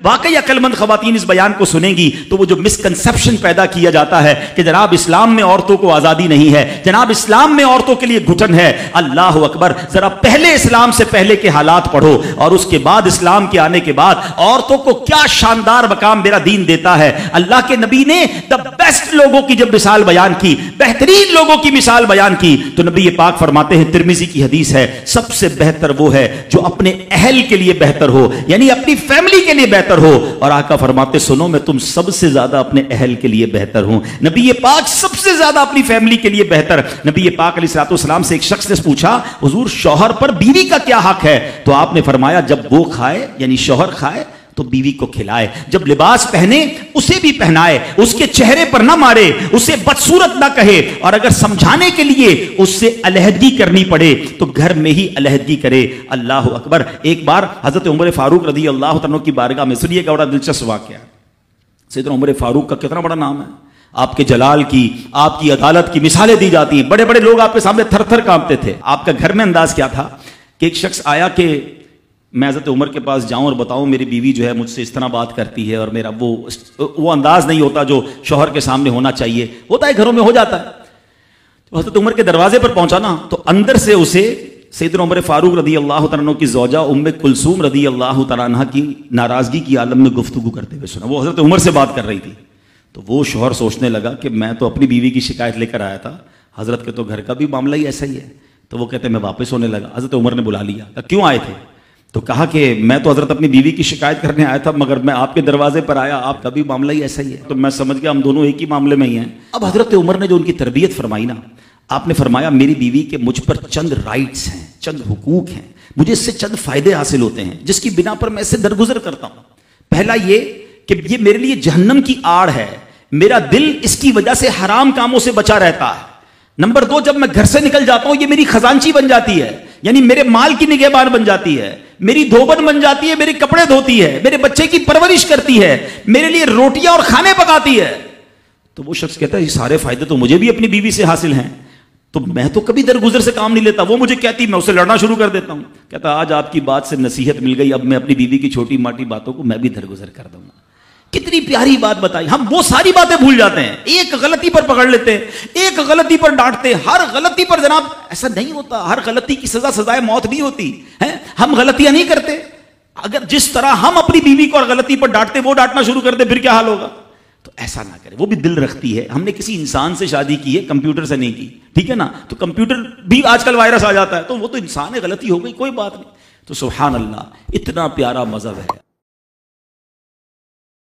वाकई अकलमंद खवतिन इस बयान को सुनेंगी तो वो जो मिसकंसेप्शन पैदा किया जाता है कि जनाब इस्लाम में औरतों को आज़ादी नहीं है, जनाब इस्लाम में औरतों के लिए घुटन है, अल्लाह अकबर, जरा पहले इस्लाम से पहले के हालात पढ़ो, और उसके बाद इस्लाम के आने के बाद औरतों को क्या शानदार मकाम मेरा दीन देता है। अल्लाह के नबी ने द बेस्ट लोगों की जब मिसाल बयान की, बेहतरीन लोगों की मिसाल बयान की तो नबी ये पाक फरमाते हैं, तिरमिजी की हदीस है, सबसे बेहतर वो है जो अपने अहल के लिए बेहतर हो, यानी अपनी फैमिली के लिए बेहतर हो। और आका फरमाते, सुनो, मैं तुम सबसे ज़्यादा अपने अहल के लिए बेहतर हूँ। नबी ये पाक सबसे ज़्यादा अपनी फैमिली के लिए बेहतर। नबी ये पाक सलाम से एक शख्स ने पूछा, हुजूर, शौहर पर बीवी का क्या हक है? तो आपने फरमाया, जब वो खाए, यानी शोहर खाए तो बीवी को खिलाए। जब लिबास पहने, उसे भी पहनाए। उसके चेहरे पर ना मारे। उसे बदसूरत ना कहे। और अगर समझाने के लिए उससे अलहदगी करनी पड़े तो घर में ही अलहदगी करे। अल्लाह अकबर। एक बार हज़रत उमर फारूक रदी अल्लाह की बारगाह में सुनिएगा बड़ा दिलचस्प वाक्य सैद उमर फारूक का कितना बड़ा नाम है। आपके जलाल की, आपकी अदालत की मिसालें दी जाती हैं। बड़े बड़े लोग आपके सामने थर थर कांपते थे। आपका घर में अंदाज क्या था कि एक शख्स आया कि मैं हज़रत उमर के पास जाऊँ और बताऊँ, मेरी बीवी जो है मुझसे इस तरह बात करती है और मेरा वो वो अंदाज नहीं होता जो शोहर के सामने होना चाहिए। होता है घरों में हो जाता है। तो हज़रत उमर के दरवाजे पर पहुँचा ना तो अंदर से उसे सैदन उमर फारूक रदी अल्लाह तन की जोजा उम कुलसूम रदी अल्लाह तला की नाराज़गी की आलम में गुफ्तु करते हुए सुना। वो हज़रत उमर से बात कर रही थी। तो वो शोहर सोचने लगा कि मैं तो अपनी बीवी की शिकायत लेकर आया था। हज़रत के तो घर का भी मामला ही ऐसा ही है। तो वो कहते, मैं वापस होने लगा। हज़रत उमर ने बुला लिया। क्यों आए थे? तो कहा कि मैं तो हज़रत अपनी बीवी की शिकायत करने आया था, मगर मैं आपके दरवाजे पर आया, आपका भी मामला ही ऐसा ही है। तो मैं समझ गया, हम दोनों एक ही मामले में ही हैं। अब हज़रत उमर ने जो उनकी तरबियत फरमाई ना, आपने फरमाया, मेरी बीवी के मुझ पर चंद राइट्स हैं, चंद हुकूक हैं, मुझे इससे चंद फ़ायदे हासिल होते हैं, जिसकी बिना पर मैं इससे दरगुजर करता हूँ। पहला ये कि ये मेरे लिए जहन्नम की आड़ है, मेरा दिल इसकी वजह से हराम कामों से बचा रहता है। नंबर दो, जब मैं घर से निकल जाता हूँ, ये मेरी खजांची बन जाती है। यानी मेरे माल की निगहबान बन जाती है, मेरी धोबन बन जाती है, मेरे कपड़े धोती है, मेरे बच्चे की परवरिश करती है, मेरे लिए रोटियाँ और खाने पकाती है। तो वो शख्स कहता है, ये सारे फ़ायदे तो मुझे भी अपनी बीवी से हासिल हैं। तो मैं तो कभी दरगुजर से काम नहीं लेता, वो मुझे कहती, मैं उसे लड़ना शुरू कर देता हूँ। कहता, आज आपकी बात से नसीहत मिल गई, अब मैं अपनी बीवी की छोटी माटी बातों को मैं भी दरगुजर कर दूँगा। कितनी प्यारी बात बताई। हम वो सारी बातें भूल जाते हैं। एक गलती पर पकड़ लेते हैं, एक गलती पर डांटते हर गलती पर जनाब, ऐसा नहीं होता। हर गलती की सजा सजाए मौत नहीं होती, है? हम गलतियाँ नहीं करते। अगर जिस तरह हम अपनी बीवी को और गलती पर डांटते, वो डांटना शुरू कर दे, फिर क्या हाल होगा? तो ऐसा ना करें। वो भी दिल रखती है। हमने किसी इंसान से शादी की है, कंप्यूटर से नहीं की। ठीक है ना? तो कंप्यूटर भी आजकल वायरस आ जाता है। तो वो तो इंसान है, गलती हो गई, कोई बात नहीं। तो सुबहान अल्लाह इतना प्यारा मज़हब है।